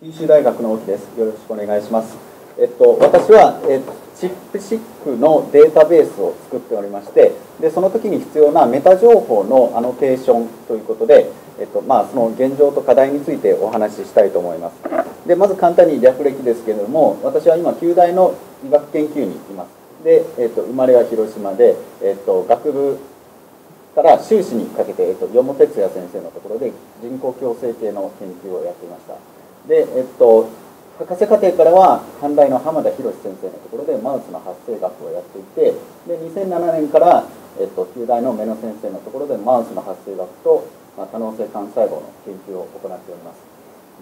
九州大学の沖です。よろしくお願いします。えっと、私は、えっと、チップシックのデータベースを作っておりまして、でその時に必要なメタ情報のアノテーションということで、えっとまあ、その現状と課題についてお話ししたいと思います。でまず簡単に略歴ですけれども、私は今、旧大の医学研究にいます。で、えっと、生まれは広島で、えっと、学部から修士にかけて、えっと、四哲也先生のところで人工共生系の研究をやっていました。で、えっと、博士課程からは阪大の浜田博先生のところでマウスの発生学をやっていてで2007年から、えっと、旧大の目の先生のところでマウスの発生学と、まあ、多能性幹細胞の研究を行っております。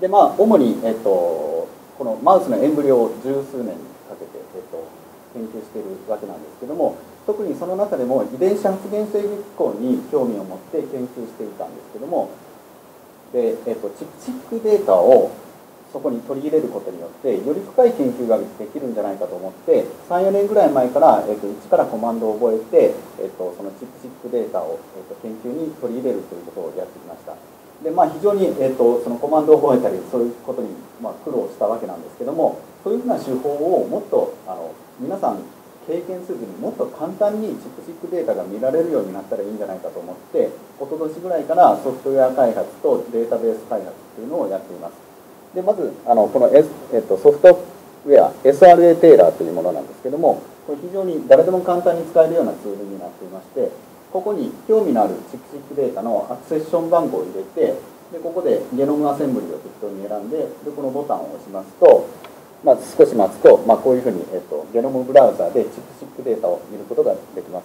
でまあ主に、えっと、このマウスのエンブリオを十数年にかけて、えっと、研究しているわけなんですけども特にその中でも遺伝子発現制御機構に興味を持って研究していたんですけどもで、えっと、チックデータをそこに取り入れることによってより深い研究ができるんじゃないかと思って34年ぐらい前から、えー、と一からコマンドを覚えて、えー、とそのチップチップデータを、えー、と研究に取り入れるということをやってきました。でまあ非常に、えー、とそのコマンドを覚えたりそういうことに、まあ、苦労したわけなんですけどもそういうふうな手法をもっとあの皆さん経験せずにもっと簡単にチップチップデータが見られるようになったらいいんじゃないかと思って一昨年ぐらいからソフトウェア開発とデータベース開発というのをやっています。でまずあのこの、S えっと、ソフトウェア SRA テーラーというものなんですけどもこれ非常に誰でも簡単に使えるようなツールになっていましてここに興味のあるチップチップデータのアクセッション番号を入れてでここでゲノムアセンブリを適当に選んででこのボタンを押しますと、まあ、少し待つと、まあ、こういうふうに、えっと、ゲノムブラウザでチップチップデータを見ることができます。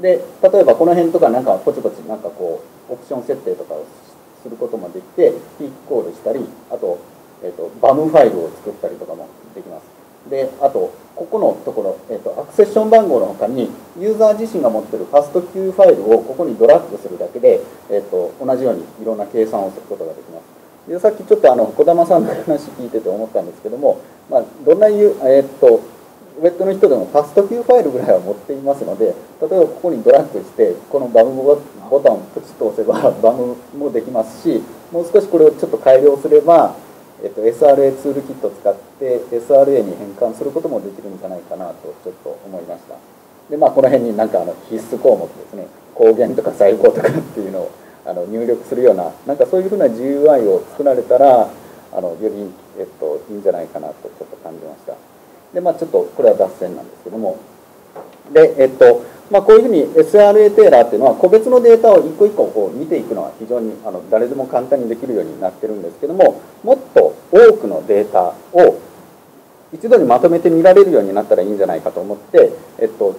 で例えばこの辺とかなんかポチポチなんかこうオプション設定とかをすることもできてピークコールしたりあと,、えーと、バムファイルを作ったりとかもできます。であとここのところ、えーと、アクセッション番号の他にユーザー自身が持ってるファスト Q ファイルをここにドラッグするだけで、えーと、同じようにいろんな計算をすることができます。でさっきちょっとあの児玉さんの話聞いてて思ったんですけども、まあ、どんな、えー、とウェットの人でもファスト Q ファイルぐらいは持っていますので例えばここにドラッグしてこのバムボタンをプチッと押せば バムもできますしもう少しこれをちょっと改良すれば、えっと、SRA ツールキットを使って SRA に変換することもできるんじゃないかなとちょっと思いました。でまあこの辺になんかあの必須項目ですね。抗原とか細胞とかっていうのをあの入力するようななんかそういうふうな GUI を作られたらあのより、えっと、いいんじゃないかなとちょっと感じました。でまあちょっとこれは脱線なんですけどもでえっとまあ、こういうふうに SRA テーラーっていうのは個別のデータを一個一個こう見ていくのは非常にあの誰でも簡単にできるようになってるんですけどももっと多くのデータを一度にまとめて見られるようになったらいいんじゃないかと思って、えっと、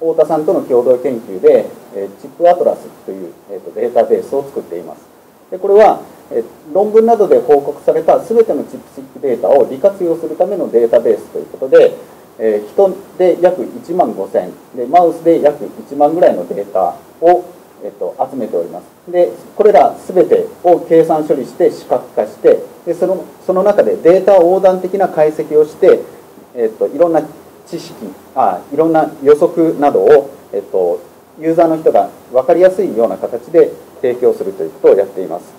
太田さんとの共同研究で、えチップアトラスという、えっと、データベースを作っています。でこれは、え論文などで報告された全てのチップチップデータを利活用するためのデータベースということで、えー、人で約1万5000でマウスで約1万ぐらいのデータを、えっと、集めております。でこれら全てを計算処理して視覚化してでそのその中でデータ横断的な解析をして、えっと、いろんな知識あいろんな予測などを、えっと、ユーザーの人が分かりやすいような形で提供するということをやっています。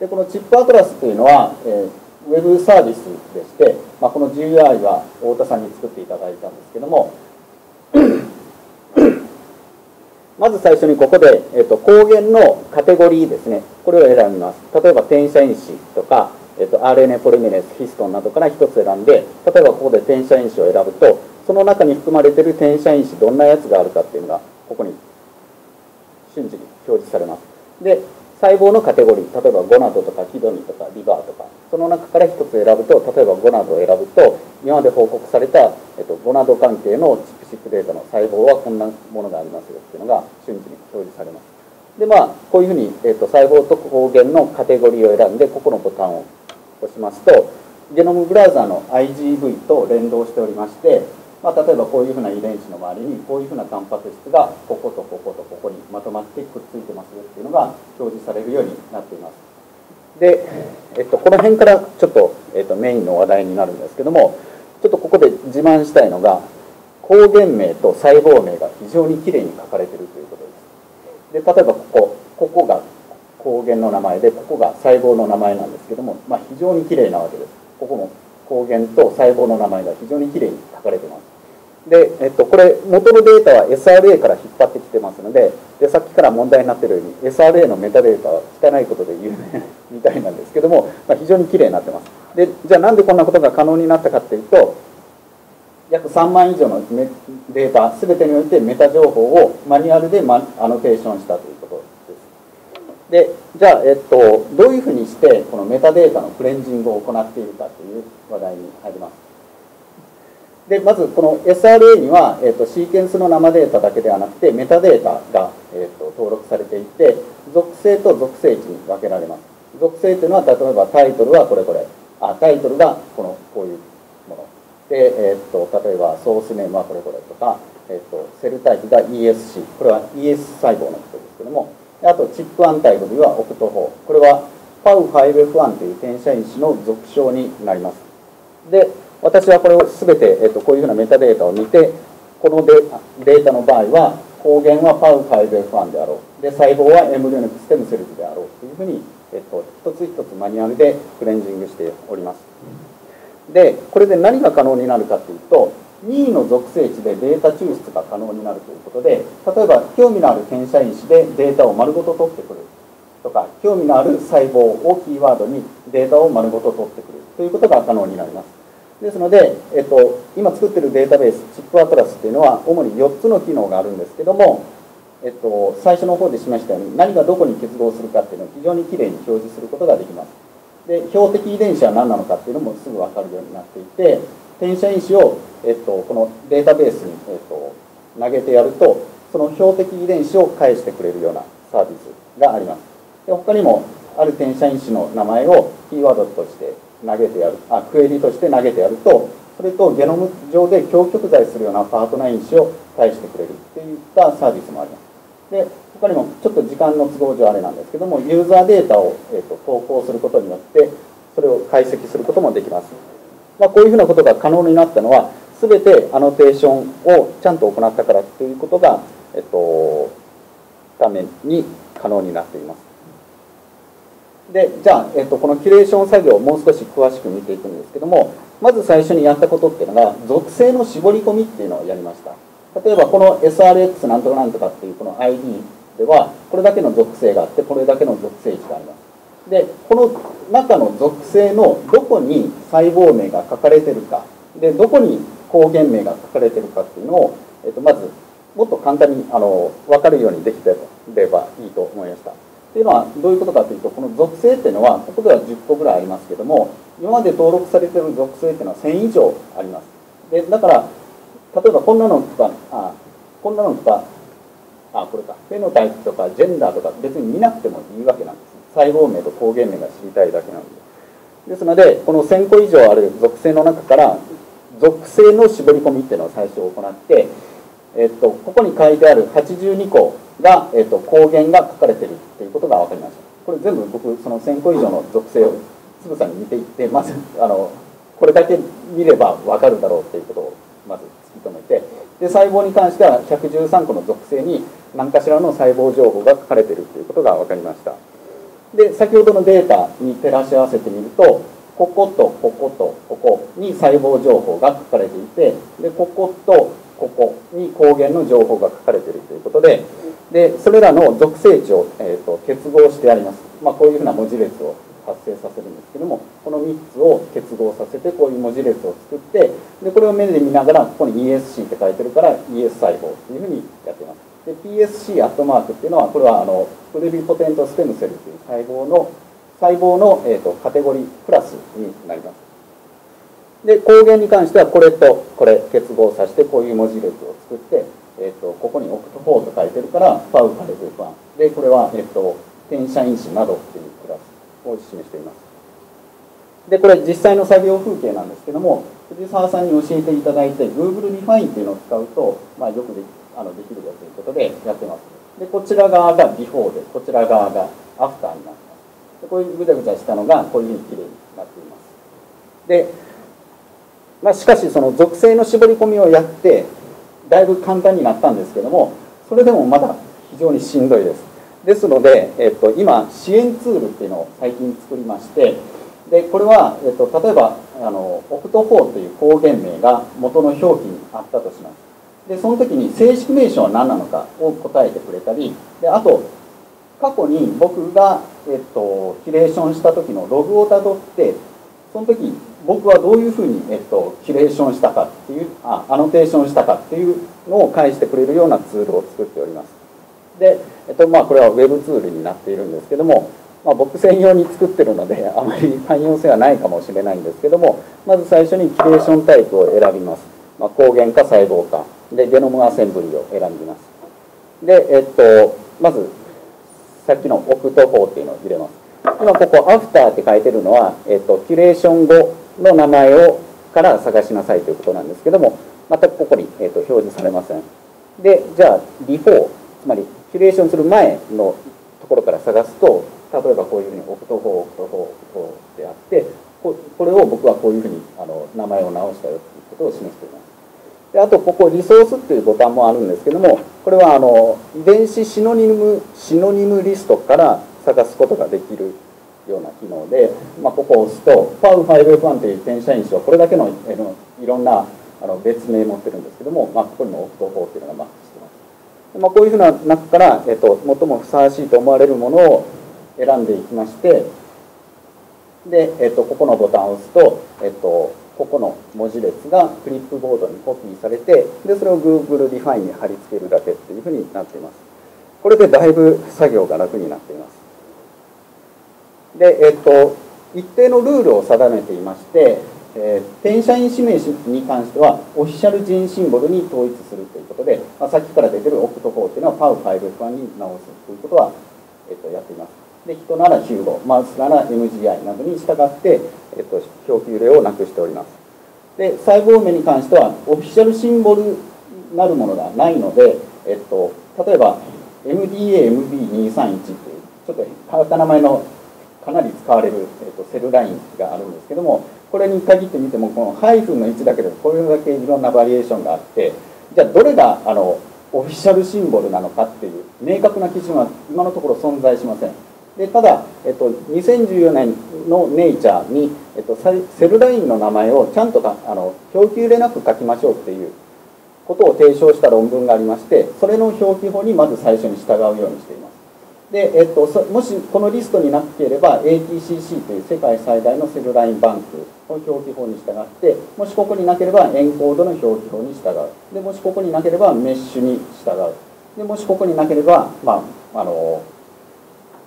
でこのチップアトラスというのは、えーウェブサービスでして、まあ、この GUI は太田さんに作っていただいたんですけども まず最初にここで、えーと、抗原のカテゴリーですね。これを選びます。例えば転写因子とか、えーと、RNA ポリメレースヒストンなどから1つ選んで例えばここで転写因子を選ぶとその中に含まれている転写因子どんなやつがあるかっていうのがここに瞬時に表示されます。で細胞のカテゴリー例えばゴナドとかキドニとかリバーとかその中から1つ選ぶと例えばゴナドを選ぶと今まで報告された、えっと、ゴナド関係のチップシップデータの細胞はこんなものがありますよっていうのが瞬時に表示されます。でまあこういうふうに、えっと、細胞と抗原のカテゴリーを選んでここのボタンを押しますとゲノムブラウザの IGV と連動しておりましてまあ、例えばこういうふうな遺伝子の周りにこういうふうなタンパク質がこことこことここにまとまってくっついてますよっていうのが表示されるようになっています。で、えっと、この辺からちょっと、えっと、メインの話題になるんですけどもちょっとここで自慢したいのが抗原名と細胞名が非常にきれいに書かれてるということです。で例えばここここが抗原の名前でここが細胞の名前なんですけども、まあ、非常にきれいなわけです。ここも抗原と細胞の名前が非常にきれいに書かれてます。で、えっと、これ元のデータは SRA から引っ張ってきてますのででさっきから問題になっているように SRA のメタデータは汚いことで有名 みたいなんですけども、まあ、非常にきれいになってます。でじゃあなんでこんなことが可能になったかっていうと約3万以上のデータ全てにおいてメタ情報をマニュアルでアノテーションしたということです。でじゃあ、えっと、どういうふうにしてこのメタデータのクレンジングを行っているかという話題に入ります。でまずこの SRA には、えっと、シーケンスの生データだけではなくてメタデータが、えっと、登録されていて属性と属性値に分けられます。属性というのは例えばタイトルはこれこれ。あタイトルがこのこういうもの。で、えー、っと例えばソースネームはこれこれとか、えー、っとセルタイプが ESC これは ES 細胞のことですけども。あとチップアンタイトルはオプト4これは PAU5F1 という転写因子の属性になります。で私はこれを全て、え、っとこういうふうなメタデータを見てこのデデータの場合は抗原は PAU5F1 であろう。で細胞は m リ n クステムセルフであろうというふうに、えっと、一つ一つマニュアルでクレンジングしております。でこれで何が可能になるかというと任意の属性値でデータ抽出が可能になるということで例えば興味のある転写因子でデータを丸ごと取ってくる。とか興味のある細胞をキーワードにデータを丸ごと取ってくる。ということが可能になります。ですので、えっと、今作ってるデータベースチップアトラスっていうのは主に4つの機能があるんですけども、えっと、最初の方で示したように何がどこに結合するかっていうのを非常にきれいに表示することができます。で標的遺伝子は何なのかっていうのもすぐ分かるようになっていて転写因子を、えっと、このデータベースに、えっと、投げてやるとその標的遺伝子を返してくれるようなサービスがあります。で他にもある転写因子の名前をキーワードとして投げてやる。あクエリとして投げてやるとそれとゲノム上で強極材するようなパートナー因子を返してくれるっていったサービスもあります。で他にもちょっと時間の都合上あれなんですけどもユーザーデータを、えーと、投稿することによってそれを解析することもできます、まあ、こういうふうなことが可能になったのは全てアノテーションをちゃんと行ったからということが、えっと、ために可能になっています。でじゃあ、えっと、このキュレーション作業をもう少し詳しく見ていくんですけどもまず最初にやったことっていうのが属性の絞り込みっていうのをやりました。例えばこの SRX なんとかなんとかっていうこの ID ではこれだけの属性があってこれだけの属性値があります。でこの中の属性のどこに細胞名が書かれてるかでどこに抗原名が書かれてるかっていうのを、えっと、まずもっと簡単にあの分かるようにできてればいいと思いました。っていうのはどういうことかというとこの属性っていうのはここでは10個ぐらいありますけども今まで登録されてる属性っていうのは1000以上あります。でだから例えばこんなのとかあこんなのとかあこれか。フェノタイプとかジェンダーとか別に見なくてもいいわけなんです、細胞名と抗原名が知りたいだけなんで。ですのでこの1000個以上ある属性の中から属性の絞り込みっていうのを最初行って、えっと、ここに書いてある82個が、えっと、抗原がこれ全部僕その1000個以上の属性をつぶさに見ていってまずあのこれだけ見れば分かるだろうっていうことをまず突き止めてで細胞に関しては113個の属性に何かしらの細胞情報が書かれているということが分かりました。で先ほどのデータに照らし合わせてみるとこことこことここに細胞情報が書かれていてでこことここに抗原の情報が書かれているということででそれらの属性値を、えーと、結合してあります、まあ、こういうふうな文字列を発生させるんですけどもこの3つを結合させてこういう文字列を作ってでこれを目で見ながらここに ESC って書いてるから ES 細胞っていうふうにやってます。で PSC アットマークっていうのはこれはあのプレビポテントステムセルという細胞の細胞の、えーと、カテゴリープラスになります。で抗原に関してはこれとこれ結合させてこういう文字列を作って、えーと、ここにオクト4と書いてるからパウパレブファン。でこれは、えーと、転写因子などっていうクラスを示しています。でこれ実際の作業風景なんですけども藤沢さんに教えていただいて Google リファインっていうのを使うと、まあ、よくであのできるよということでやってます。でこちら側がビフォーでこちら側がアフターになってます。でこういうぐちゃぐちゃしたのがこういうふうにきれいになっています。で、まあ、しかしその属性の絞り込みをやってだいぶ簡単になったんですけどもそれでもまだ非常にしんどいです。ですので、えっと、今支援ツールっていうのを最近作りましてでこれは、えっと、例えばあの Oct4という抗原名が元の表記にあったとします。でその時に正式名称は何なのかを答えてくれたりであと過去に僕が、えっと、キュレーションした時のログをたどってその時僕はどういうふうに、えっと、キュレーションしたかっていうあアノテーションしたかっていうのを返してくれるようなツールを作っております。で、えっとまあ、これは Web ツールになっているんですけども、まあ、僕専用に作ってるので あまり汎用性はないかもしれないんですけどもまず最初にキュレーションタイプを選びます、まあ、抗原か細胞か。でゲノムアセンブリを選びます。で、えっと、まずさっきの Oct4っていうのを入れます。今ここ「アフター」って書いてるのは、えっと、キュレーション後の名前をから探しなさいということなんですけども全くここに、えっと、表示されません。でじゃあビフォーつまりキュレーションする前のところから探すと例えばこういうふうに Oct4 Oct4 Oct4であってここれを僕はこういうふうにあの名前を直したよということを示しています。であとここリソースっていうボタンもあるんですけどもこれはあの遺伝子シノニムシノニムリストから探すことができるような機能で、まあ、ここを押すと POU5F1 という転写因子はこれだけのえのいろんなあの別名持ってるんですけども、まあ、ここにも Oct4っていうのがマッチしてます。まあ、こういうふうな中から、えっと、最もふさわしいと思われるものを選んでいきましてで、えっと、ここのボタンを押すと、えっと、ここの文字列がクリップボードにコピーされてでそれを Google ディファインに貼り付けるだけっていうふうになっていますこれでだいぶ作業が楽になっていますでえっと一定のルールを定めていまして、えー、転写因子名に関しては official gene symbol に統一するということで、まあ、さっきから出てる OCT4 っていうのは POU5F1 に直すということは、えっと、やっています。で人ならヒューゴマウスなら MGI などに従って、えっと、表記例をなくしております。で細胞名に関してはオフィシャルシンボルなるものがないので、えっと、例えば MDAMB231 っていうちょっと変わった名前のかなり使われる、えっと、セルラインがあるんですけどもこれに限ってみてもこのハイフンの位置だけでこれだけいろんなバリエーションがあってじゃあどれがあのオフィシャルシンボルなのかっていう明確な基準は今のところ存在しません。でただ、えっと、2014年のネイチャーに、えっと、セルラインの名前をちゃんとかあの表記入れなく書きましょうっていうことを提唱した論文がありましてそれの表記法にまず最初に従うようにしています。で、えっと、もしこのリストになければ ATCC という世界最大のセルラインバンクの表記法に従ってもしここになければエンコードの表記法に従う。でもしここになければメッシュに従う。でもしここになければ、まあ、あの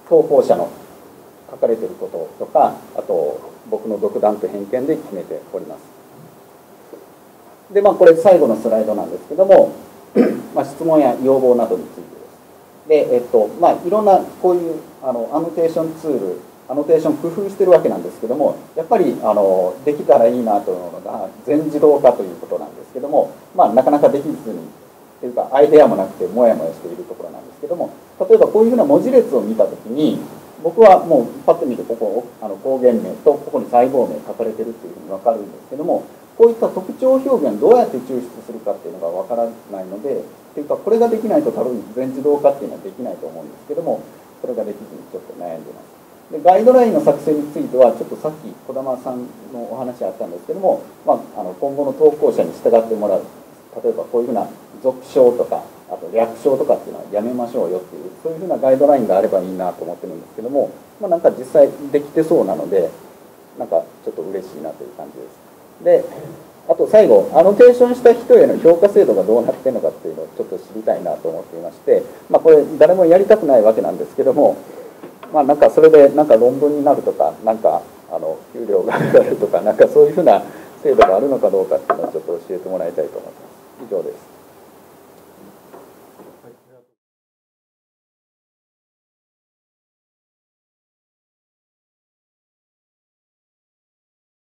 投稿者の書かれていることとかあと僕の独断と偏見で決めております。でまあこれ最後のスライドなんですけどもまあ質問や要望などについて。でえっとまあいろんなこういうあのアノテーションツールアノテーション工夫してるわけなんですけどもやっぱりあのできたらいいなというのが全自動化ということなんですけどもまあなかなかできずにというかアイデアもなくてモヤモヤしているところなんですけども例えばこういうふうな文字列を見た時に僕はもうパッと見てここあの光源名とここに細胞名書かれてるっていうふうに分かるんですけどもこういった特徴表現どうやって抽出するかっていうのが分からないのでっていうかこれができないと多分全自動化っていうのはできないと思うんですけどもそれができずにちょっと悩んでますでガイドラインの作成についてはちょっとさっき児玉さんのお話あったんですけども、まあ、あの今後の投稿者に従ってもらう例えばこういうふうな俗称とかあと略称とかっていうのはやめましょうよっていうそういうふうなガイドラインがあればいいなと思ってるんですけども、まあ、なんか実際できてそうなのでなんかちょっと嬉しいなという感じです。であと最後アノテーションした人への評価制度がどうなってるのかっていうのをちょっと知りたいなと思っていまして、まあ、これ誰もやりたくないわけなんですけども、まあ、なんかそれでなんか論文になるとかなんかあの給料が上がるとかなんかそういうふうな制度があるのかどうかっていうのをちょっと教えてもらいたいと思います。以上です。